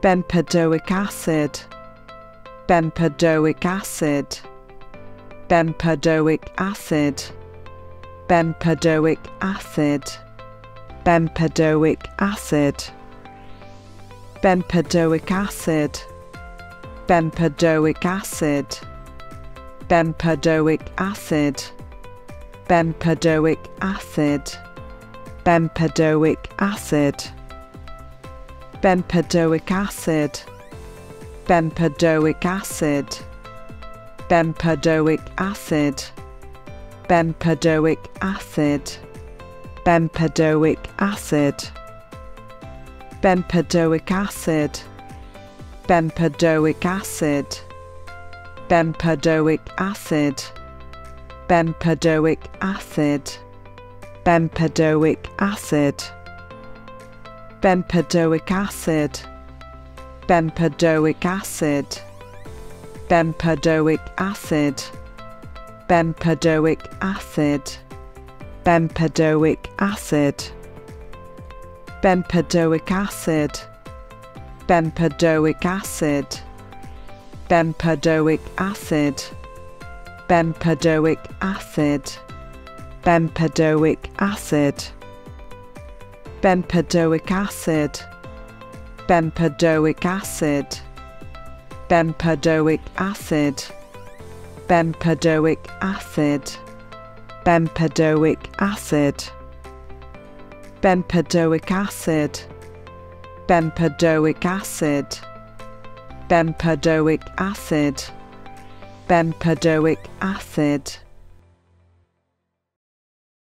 bempedoic acid, bempedoic acid, bempedoic acid, bempedoic acid, bempedoic acid, bempedoic acid, bempedoic acid, bempedoic acid, bempedoic acid, bempedoic acid bempedoic acid, bempedoic acid, bempedoic acid, bempedoic acid, bempedoic acid, bempedoic acid, bempedoic acid, bempedoic acid, bempedoic acid, bempedoic acid bempedoic acid, bempedoic acid, bempedoic acid, bempedoic acid, bempedoic acid, bempedoic acid, bempedoic acid, bempedoic acid, bempedoic acid, bempedoic acid bempedoic acid, bempedoic acid, bempedoic acid, bempedoic acid, bempedoic acid, bempedoic acid, bempedoic acid, bempedoic acid, bempedoic acid